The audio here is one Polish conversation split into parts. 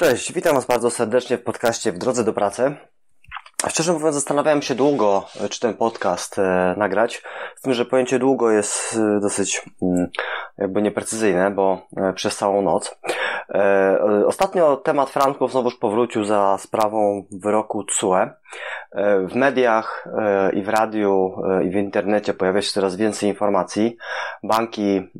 Cześć, witam Was bardzo serdecznie w podcaście W drodze do pracy. Szczerze mówiąc, zastanawiałem się długo, czy ten podcast e, nagrać. Z tym, że pojęcie długo jest e, dosyć mm, jakby nieprecyzyjne, bo e, przez całą noc. E, e, ostatnio temat Franków znowuż powrócił za sprawą wyroku TSUE. E, w mediach e, i w radiu i w internecie pojawia się coraz więcej informacji. Banki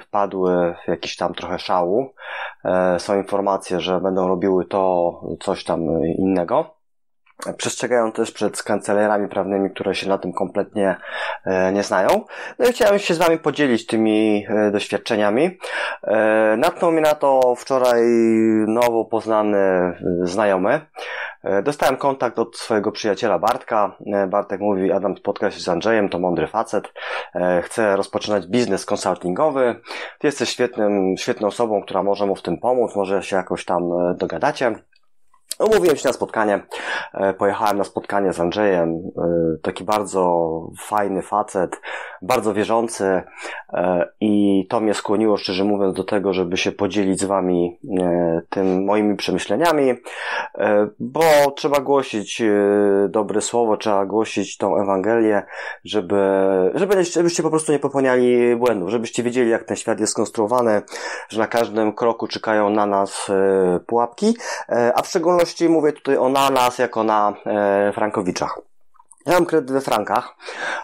wpadły w jakiś tam trochę szału. Są informacje, że będą robiły to, coś tam innego. Przestrzegają też przed kancelarami prawnymi, które się na tym kompletnie e, nie znają. No i chciałem się z Wami podzielić tymi e, doświadczeniami. E, natknął mi na to wczoraj nowo poznany znajomy. Dostałem kontakt od swojego przyjaciela Bartka. Bartek mówi, Adam spotka się z Andrzejem, to mądry facet. Chce rozpoczynać biznes konsultingowy. Ty jesteś świetnym, świetną osobą, która może mu w tym pomóc, może się jakoś tam dogadacie. Umówiłem się na spotkanie. E, pojechałem na spotkanie z Andrzejem. E, taki bardzo fajny facet, bardzo wierzący e, i to mnie skłoniło, szczerze mówiąc, do tego, żeby się podzielić z wami tym moimi przemyśleniami, bo trzeba głosić dobre słowo, trzeba głosić tą Ewangelię, żeby, żeby, żebyście po prostu nie popełniali błędów, żebyście wiedzieli, jak ten świat jest skonstruowany, że na każdym kroku czekają na nas pułapki, a w szczególności szczególności mówię tutaj o na nas jako na e, frankowiczach. Ja mam kredyt we frankach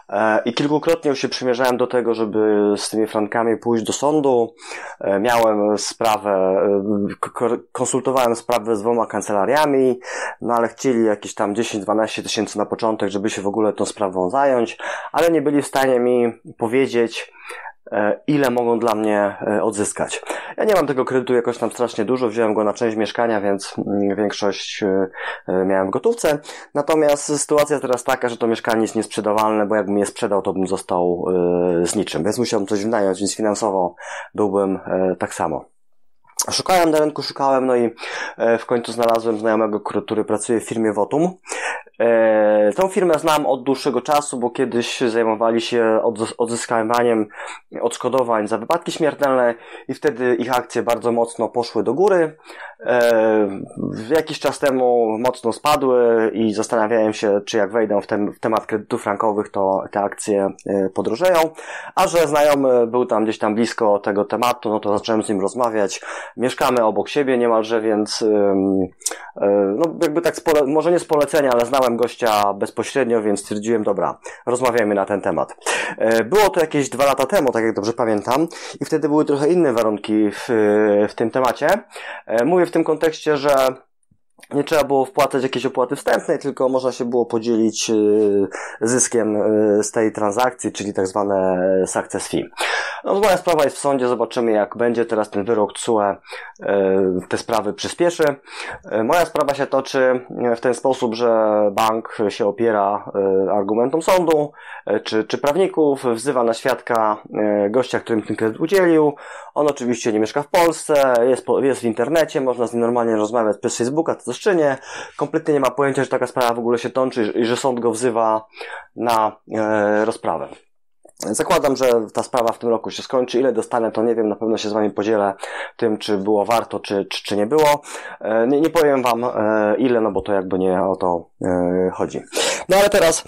e, i kilkukrotnie już się przymierzałem do tego, żeby z tymi frankami pójść do sądu. E, miałem sprawę, e, konsultowałem sprawę z dwoma kancelariami, no ale chcieli jakieś tam 10-12 tysięcy na początek, żeby się w ogóle tą sprawą zająć, ale nie byli w stanie mi powiedzieć, ile mogą dla mnie e, odzyskać. Ja nie mam tego kredytu jakoś tam strasznie dużo, wziąłem go na część mieszkania, więc mm, większość e, miałem w gotówce. Natomiast sytuacja jest teraz taka, że to mieszkanie jest niesprzedawalne, bo jakbym je sprzedał, to bym został z niczym, więc musiałbym coś wynająć, więc finansowo byłbym tak samo. Szukałem na rynku, szukałem, no i w końcu znalazłem znajomego, który pracuje w firmie Votum E, tą firmę znam od dłuższego czasu, bo kiedyś zajmowali się odzyskiwaniem odszkodowań za wypadki śmiertelne i wtedy ich akcje bardzo mocno poszły do góry. E, jakiś czas temu mocno spadły i zastanawiałem się, czy jak wejdę w, tem w temat kredytów frankowych, to te akcje e, podrożeją. A że znajomy był tam gdzieś tam blisko tego tematu, no to zacząłem z nim rozmawiać. Mieszkamy obok siebie niemalże, więc no jakby tak, może nie z polecenia, ale znałem Znałem gościa bezpośrednio, więc stwierdziłem, dobra, rozmawiajmy na ten temat. E, było to jakieś dwa lata temu, tak jak dobrze pamiętam, i wtedy były trochę inne warunki w, w tym temacie. E, mówię w tym kontekście, że nie trzeba było wpłacać jakiejś opłaty wstępnej, tylko można się było podzielić y, zyskiem y, z tej transakcji, czyli tak zwane success fee. No, moja sprawa jest w sądzie, zobaczymy jak będzie teraz ten wyrok TSUE y, te sprawy przyspieszy. Moja sprawa się toczy w ten sposób, że bank się opiera argumentom sądu, czy, czy prawników, wzywa na świadka gościa, którym ten kredyt udzielił. On oczywiście nie mieszka w Polsce, jest, jest w internecie, można z nim normalnie rozmawiać przez Facebooka, to nie, kompletnie nie ma pojęcia, że taka sprawa w ogóle się toczy i że sąd go wzywa na e, rozprawę. Zakładam, że ta sprawa w tym roku się skończy. Ile dostanę, to nie wiem. Na pewno się z Wami podzielę tym, czy było warto, czy, czy, czy nie było. E, nie, nie powiem Wam e, ile, no bo to jakby nie o to e, chodzi. No ale teraz,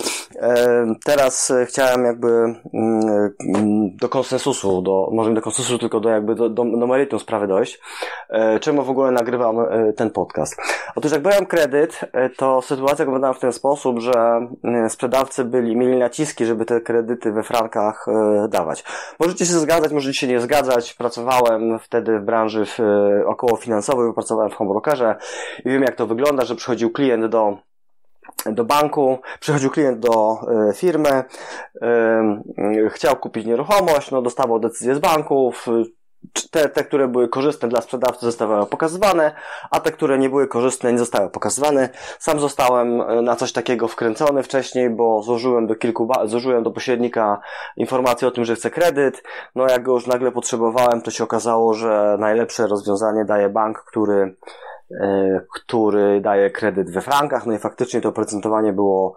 teraz chciałem jakby mm, do konsensusu, do, może nie do konsensusu, tylko do jakby do, do, do meritum sprawy dojść. Czemu w ogóle nagrywam ten podcast? Otóż jak brałem kredyt, to sytuacja wyglądała w ten sposób, że sprzedawcy byli, mieli naciski, żeby te kredyty we frankach E, dawać. Możecie się zgadzać, możecie się nie zgadzać. Pracowałem wtedy w branży e, około finansowej, pracowałem w homebrokerze i wiem jak to wygląda, że przychodził klient do do banku, przychodził klient do y, firmy, chciał kupić nieruchomość, no dostawał decyzję z banków, te, te, które były korzystne dla sprzedawcy zostały pokazywane, a te, które nie były korzystne nie zostały pokazywane. Sam zostałem e, na coś takiego wkręcony wcześniej, bo złożyłem do kilku, złożyłem do pośrednika informację o tym, że chcę kredyt. No jak go już nagle potrzebowałem, to się okazało, że najlepsze rozwiązanie daje bank, który który daje kredyt we frankach, no i faktycznie to procentowanie było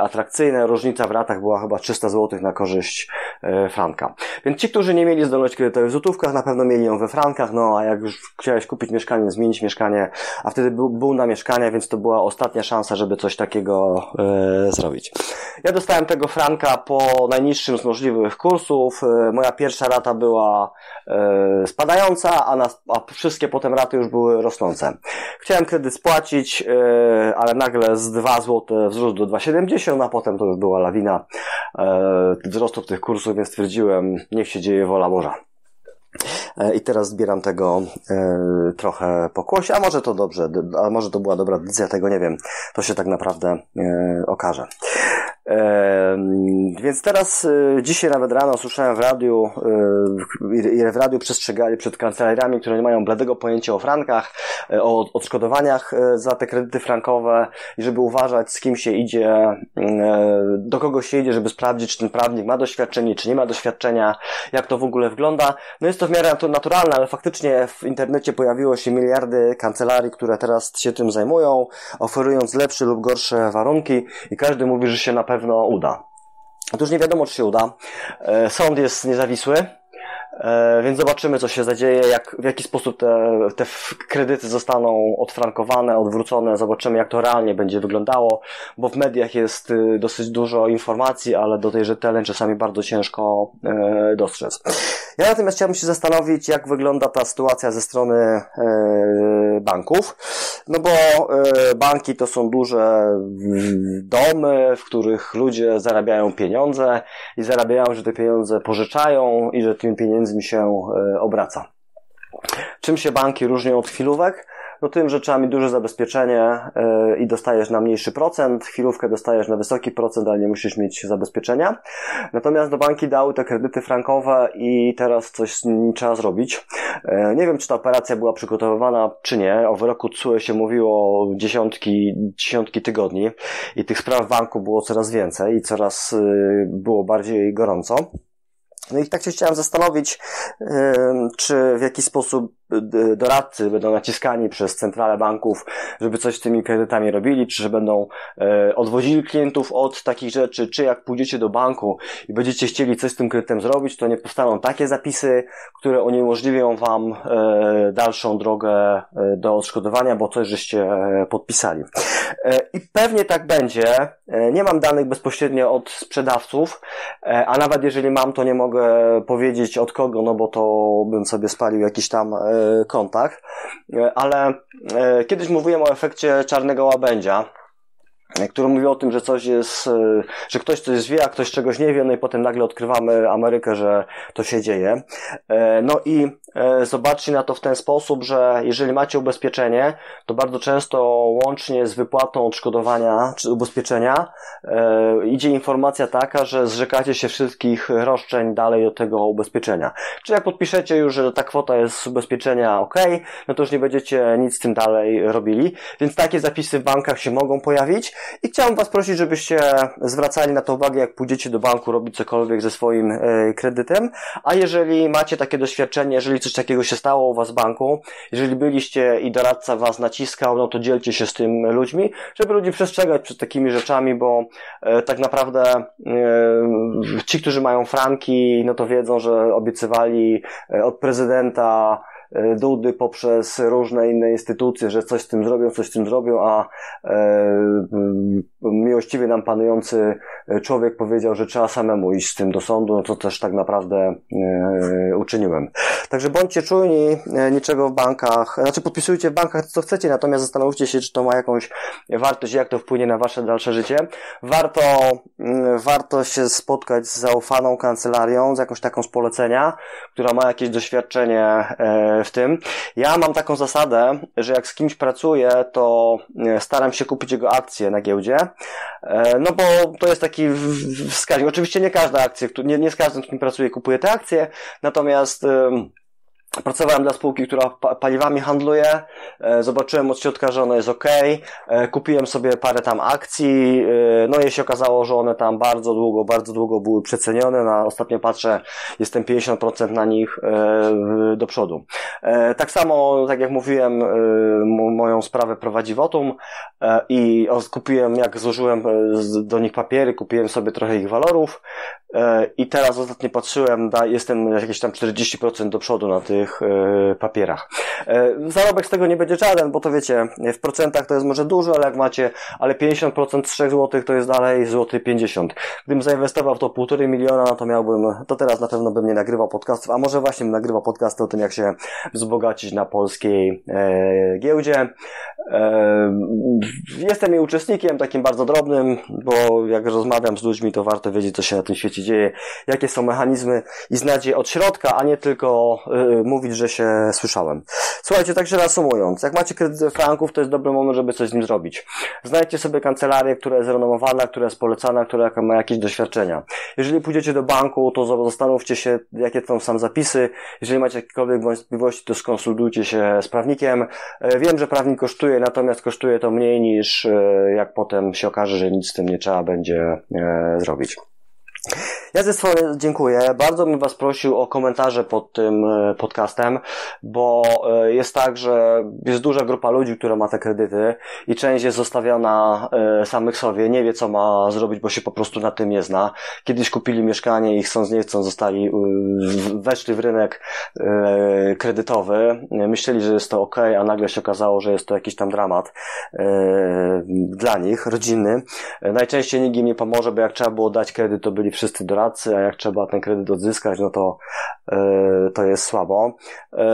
atrakcyjne, różnica w ratach była chyba 300 zł na korzyść franka. Więc ci, którzy nie mieli zdolności kredytowej w złotówkach, na pewno mieli ją we frankach, no a jak już chciałeś kupić mieszkanie, zmienić mieszkanie, a wtedy był, był na mieszkanie, więc to była ostatnia szansa, żeby coś takiego e, zrobić. Ja dostałem tego franka po najniższym z możliwych kursów. E, moja pierwsza rata była e, spadająca, a, na, a wszystkie potem raty już były rosnące. Chciałem kredyt spłacić, e, ale nagle z 2 zł wzrósł do 2,70, a potem to już była lawina wzrostu tych kursów, więc stwierdziłem, niech się dzieje wola Boża. E, I teraz zbieram tego e, trochę po kłosie, a może to dobrze, a może to była dobra decyzja, tego nie wiem. To się tak naprawdę e, okaże. Więc teraz, y, dzisiaj nawet rano słyszałem w radiu, y, w radiu przestrzegali przed kancelariami, które nie mają bladego pojęcia o frankach, y, o odszkodowaniach za te kredyty frankowe i żeby uważać, z kim się idzie, do kogo się idzie, żeby sprawdzić, czy ten prawnik ma doświadczenie, czy nie ma doświadczenia, jak to w ogóle wygląda. No jest to w miarę naturalne, ale faktycznie w internecie pojawiło się miliardy kancelarii, które teraz się tym zajmują, oferując lepsze lub gorsze warunki i każdy mówi, że się na pewno uda. Otóż nie wiadomo, czy się uda. E, sąd jest niezawisły, więc zobaczymy, co się zadzieje, jak, w jaki sposób te, te kredyty zostaną odfrankowane, odwrócone. Zobaczymy, jak to realnie będzie wyglądało, bo w mediach jest y, dosyć dużo informacji, ale do tej rzetelnej czasami bardzo ciężko e, dostrzec. Ja natomiast chciałbym się zastanowić, jak wygląda ta sytuacja ze strony e, banków. No bo e, banki to są duże domy, w których ludzie zarabiają pieniądze i zarabiają, że te pieniądze pożyczają i że tymi pieniędzmi się e, obraca. Czym się banki różnią od chwilówek? no tym, że trzeba mieć duże zabezpieczenie yy, i dostajesz na mniejszy procent, chwilówkę dostajesz na wysoki procent, ale nie musisz mieć zabezpieczenia. Natomiast do banki dały te kredyty frankowe i teraz coś z nimi trzeba zrobić. Yy, nie wiem, czy ta operacja była przygotowywana, czy nie. O wyroku CUE się mówiło dziesiątki, dziesiątki tygodni i tych spraw w banku było coraz więcej i coraz było bardziej gorąco. No i tak się chciałem zastanowić, czy w jaki sposób doradcy będą naciskani przez centrale banków, żeby coś z tymi kredytami robili, czy że będą e, odwozili klientów od takich rzeczy, czy jak pójdziecie do banku i będziecie chcieli coś z tym kredytem zrobić, to nie powstaną takie zapisy, które uniemożliwią wam e, dalszą drogę e, do odszkodowania, bo coś żeście podpisali. I pewnie tak będzie. Nie mam danych bezpośrednio od sprzedawców, a nawet jeżeli mam, to nie mogę powiedzieć od kogo, no bo to bym sobie spalił jakiś tam kątach, ale e, kiedyś mówiłem o efekcie czarnego łabędzia, który mówi o tym, że coś jest, e, że ktoś coś wie, a ktoś czegoś nie wie, no i potem nagle odkrywamy Amerykę, że to się dzieje. E, no i e, zobaczcie na to w ten sposób, że jeżeli macie ubezpieczenie, to bardzo często łącznie z wypłatą odszkodowania czy ubezpieczenia idzie informacja taka, że zrzekacie się wszystkich roszczeń dalej do tego ubezpieczenia. Czy jak podpiszecie już, że ta kwota jest z ubezpieczenia ok, no to już nie będziecie nic z tym dalej robili. Więc takie zapisy w bankach się mogą pojawić. I chciałbym Was prosić, żebyście zwracali na to uwagę, jak pójdziecie do banku robić cokolwiek ze swoim e, kredytem. A jeżeli macie takie doświadczenie, jeżeli coś takiego się stało u Was w banku, jeżeli byliście i doradca Was naciskał, no to dzielcie się z tym ludźmi, żeby ludzi przestrzegać przed takimi rzeczami, bo e, tak naprawdę e, ci, którzy mają franki, no to wiedzą, że obiecywali od prezydenta Dudy poprzez różne inne instytucje, że coś z tym zrobią, coś z tym zrobią, a e, miłościwie nam panujący człowiek powiedział, że trzeba samemu iść z tym do sądu, no to też tak naprawdę e, uczyniłem. Także bądźcie czujni, e, niczego w bankach, znaczy podpisujcie w bankach co chcecie, natomiast zastanówcie się, czy to ma jakąś wartość, jak to wpłynie na wasze dalsze życie. Warto, warto się spotkać z zaufaną kancelarią, z jakąś taką z polecenia, która ma jakieś doświadczenie e, w tym. Ja mam taką zasadę, że jak z kimś pracuję, to e, staram się kupić jego akcje na giełdzie, e, no bo to jest taki wskaźnik. Oczywiście nie każda akcja, nie, nie z każdym, z kim pracuję, kupuje te akcje, natomiast Pracowałem dla spółki, która paliwami handluje. E, zobaczyłem od środka, że ono jest ok. E, kupiłem sobie parę tam akcji. E, no i się okazało, że one tam bardzo długo, bardzo długo były przecenione. Na ostatnio patrzę, jestem 50% na nich do przodu. Tak samo, tak jak mówiłem, moją sprawę prowadzi Votum i kupiłem, jak złożyłem do nich papiery, kupiłem sobie trochę ich walorów i teraz ostatnio patrzyłem, jestem jakieś tam 40% do przodu na tych tych e, papierach. E, zarobek z tego nie będzie żaden, bo to wiecie, w procentach to jest może dużo, ale jak macie, ale 50% z 3 zł to jest dalej złoty 50. Gdybym zainwestował w to półtorej miliona, no to miałbym, to teraz na pewno bym nie nagrywał podcastów, a może właśnie bym nagrywał podcasty o tym, jak się wzbogacić na polskiej e, giełdzie. E, jestem jej uczestnikiem, takim bardzo drobnym, bo jak rozmawiam z ludźmi, to warto wiedzieć, co się na tym świecie dzieje, jakie są mechanizmy i znać je od środka, a nie tylko y, mówić, że się słyszałem. Słuchajcie, także reasumując, jak macie kredyt franków, to jest dobry moment, żeby coś z nim zrobić. Znajdźcie sobie kancelarię, która jest renomowana, która jest polecana, która ma jakieś doświadczenia. Jeżeli pójdziecie do banku, to zastanówcie się, jakie to są zapisy. Jeżeli macie jakiekolwiek wątpliwości, to skonsultujcie się z prawnikiem. E, wiem, że prawnik kosztuje, natomiast kosztuje to mniej niż e, jak potem się okaże, że nic z tym nie trzeba będzie e, zrobić. Ja ze swojej dziękuję. Bardzo bym Was prosił o komentarze pod tym e, podcastem, bo e, jest tak, że jest duża grupa ludzi, która ma te kredyty i część jest zostawiona e, samych sobie, nie wie co ma zrobić, bo się po prostu na tym nie zna. Kiedyś kupili mieszkanie i chcąc nie chcąc zostali, weszli w rynek kredytowy, myśleli, że jest to ok, a nagle się okazało, że jest to jakiś tam dramat dla nich, rodzinny. Najczęściej nikt im nie pomoże, bo jak trzeba było dać kredyt, to byli wszyscy doradcy, a jak trzeba ten kredyt odzyskać, no to, e, to jest słabo. E,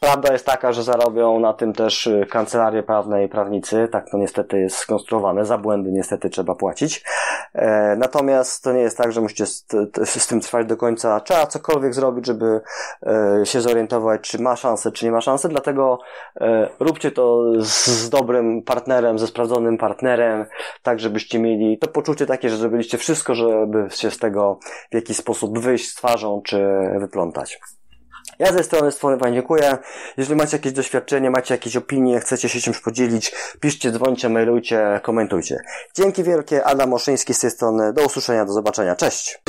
prawda jest taka, że zarobią na tym też kancelarie prawne i prawnicy, tak to niestety jest skonstruowane, za błędy niestety trzeba płacić. E, natomiast to nie jest tak, że musicie z, z tym trwać do końca. Trzeba cokolwiek zrobić, żeby się zorientować, czy ma szansę, czy nie ma szansy, dlatego róbcie to z dobrym partnerem, ze sprawdzonym partnerem, tak żebyście mieli to poczucie takie, że zrobiliście wszystko, że się z tego w jakiś sposób wyjść z twarzą czy wyplątać. Ja ze strony strony Wam dziękuję. Jeżeli macie jakieś doświadczenie, macie jakieś opinie, chcecie się czymś podzielić, piszcie, dzwońcie, mailujcie, komentujcie. Dzięki wielkie, Adam Moszyński z tej strony. Do usłyszenia, do zobaczenia. Cześć!